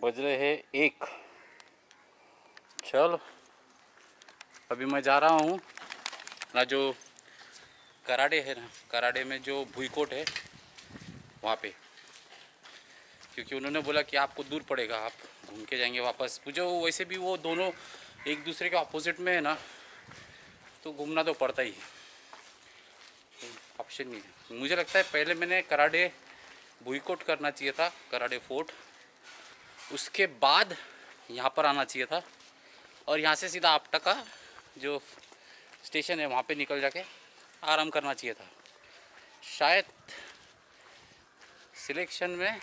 बज रहे हैं एक। चलो, अभी मैं जा रहा हूँ। ना जो कराडे है ना, कराडे में जो भूईकोट है, वहाँ पे। क्योंकि उन्होंने बोला कि आपको दूर पड़ेगा, आप घूम के जाएँगे वापस। मुझे वैसे भी वो दोनों एक दूसरे के अपोजिट में है ना तो घूमना तो पड़ता ही ऑप्शन नहीं है। मुझे लगता है पहले मैंने कराडे बुईकोट करना चाहिए था, कराडे फोर्ट। उसके बाद यहाँ पर आना चाहिए था। और यहाँ से सीधा आपटा का जो स्टेशन है, वहाँ पे निकल जाके आराम करना चाहिए था। शायद सिलेक्शन में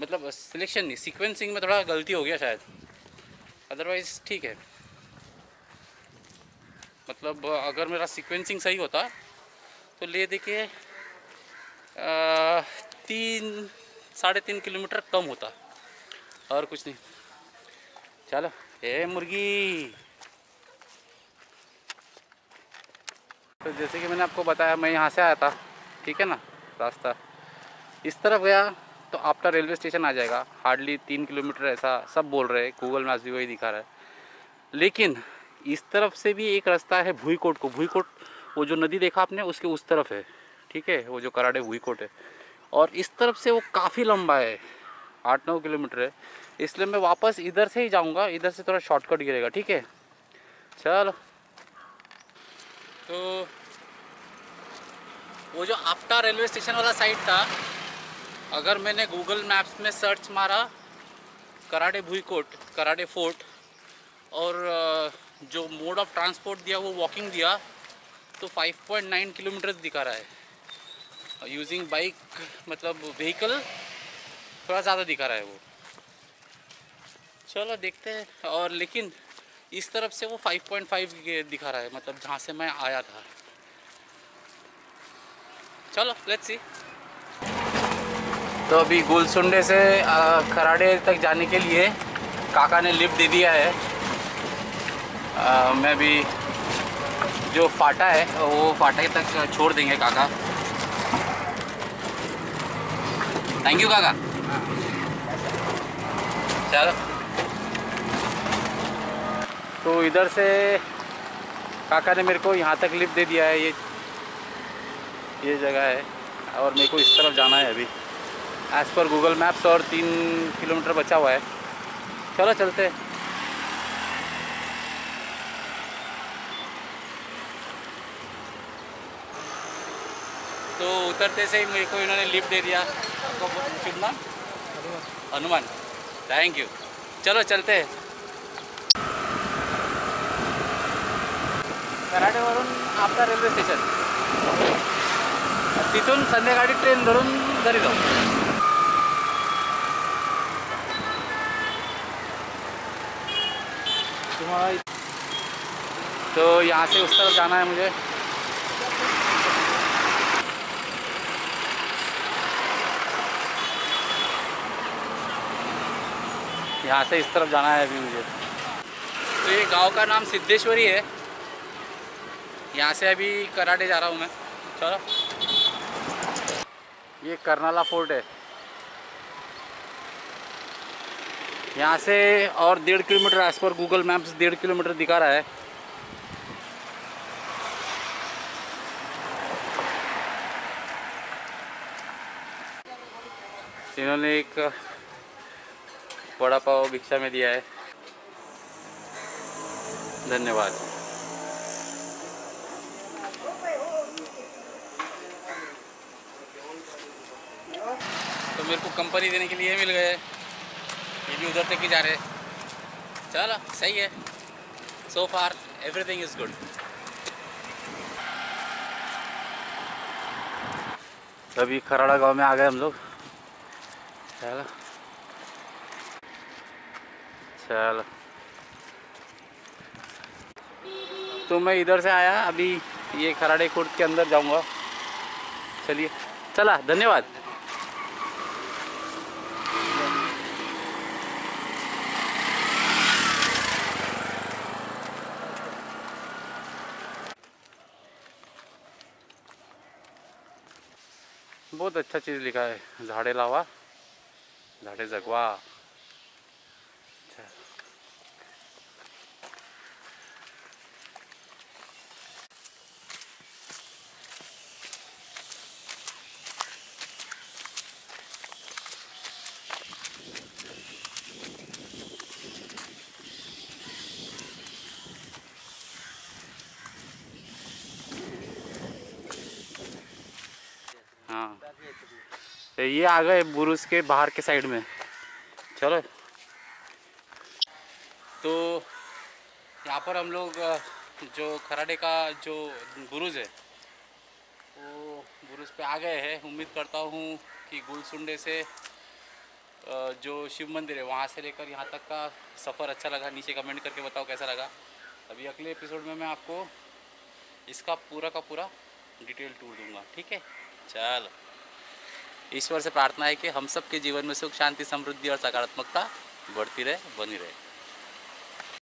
मतलब सिलेक्शन नहीं, सीक्वेंसिंग में थोड़ा गलती हो गया शायद। अदरवाइज़ ठीक है। मतलब अगर मेरा सीक्वेंसिंग सही होता तो ले देखिए तीन, साढ़े तीन किलोमीटर कम होता। और कुछ नहीं। चलो। ए, मुर्गी। तो जैसे कि मैंने आपको बताया, मैं यहाँ से आया था, ठीक है ना, रास्ता। इस तरफ़ गया तो आपका रेलवे स्टेशन आ जाएगा। हार्डली तीन किलोमीटर ऐसा सब बोल रहे हैं, गूगल मैप्स भी वही दिखा रहा है। लेकिन इस तरफ़ से भी एक रास्ता है भूईकोट को। भूईकोट, वो जो नदी देखा आपने, उसके उस तरफ़ है, ठीक है? वो जो कराडे भूईकोट है। और इस तरफ़ से वो काफ़ी लंबा है। आठ नौ किलोमीटर है। इसलिए मैं वापस इधर से ही जाऊँगा, इधर से थोड़ा शॉर्टकट गिरेगा, ठीक है? चलो। तो वो जो आपटा रेलवे स्टेशन वाला साइड था, अगर मैंने गूगल मैप्स में सर्च मारा, कराडे भूईकोट, कराडे फोर्ट, और जो मोड ऑफ़ ट्रांसपोर्ट दिया, वो वॉकिंग दिया तो 5.9 किलोमीटर दिखा रहा है। यूजिंग बाइक मतलब व्हीकल थोड़ा ज़्यादा दिखा रहा है वो। चलो देखते हैं। और लेकिन इस तरफ़ से वो 5.5 दिखा रहा है मतलब जहाँ से मैं आया था। चलो लेट्स सी तो अभी गुलसुंडे से खराड़े तक जाने के लिए काका ने लिफ्ट दे दिया है। आ, मैं भी जो फाटा है वो फाटे तक छोड़ देंगे काका। थैंक यू काका। चलो। तो इधर से काका ने मेरे को यहाँ तक लिफ्ट दे दिया है, ये ये जगह है, और मेरे को इस तरफ़ जाना है अभी। एज़ पर गूगल मैप्स और तीन किलोमीटर बचा हुआ है। चलो, चलते तो उतरते से ही मेरे को इन्होंने लिफ्ट दे दिया। आपको शुभ नाम हनुमान थैंक यू चलो, चलते हैं। कराडेवरून आपला रेल्वे स्टेशन तिथून संध्याकाळी ट्रेन धरून घरी जाऊ. तो यहाँ से उस तरफ़ जाना है मुझे. यहाँ से इस तरफ़ जाना है अभी मुझे। तो ये गाँव का नाम सिद्धेश्वरी है। यहाँ से अभी कराटे जा रहा हूँ मैं। चलो। ये करनाला फोर्ट है। यहाँ से और डेढ़ किलोमीटर एज पर गूगल मैप्स डेढ़ किलोमीटर दिखा रहा है। इन्होंने एक वड़ा पाव भिक्षा में दिया है। धन्यवाद। तो मेरे को कंपनी देने के लिए मिल गए। ये भी उधर तक ही जा रहे। चलो, सही है। So far everything is good अभी खराड़ा गाँव में आ गए हम लोग। चलो। चलो। तो मैं इधर से आया, अभी ये खराड़े खुर्द के अंदर जाऊँगा। चलिए। चला, धन्यवाद। बहुत अच्छा चीज़ लिखा है, झाड़े लावा, झाड़े जगवा तो ये आ गए बुरुज के बाहर के साइड में। चलो। तो यहाँ पर हम लोग जो खराडे का जो बुरुज है, वो बुरुज पे आ गए हैं। उम्मीद करता हूँ कि गुलसुंडे से जो शिव मंदिर है, वहाँ से लेकर यहाँ तक का सफ़र अच्छा लगा। नीचे कमेंट करके बताओ कैसा लगा। अभी अगले एपिसोड में मैं आपको इसका पूरा का पूरा डिटेल टूर दूँगा। ठीक है? चलो। ईश्वर से प्रार्थना है कि हम सब के जीवन में सुख, शांति, समृद्धि और सकारात्मकता बढ़ती रहे, बनी रहे।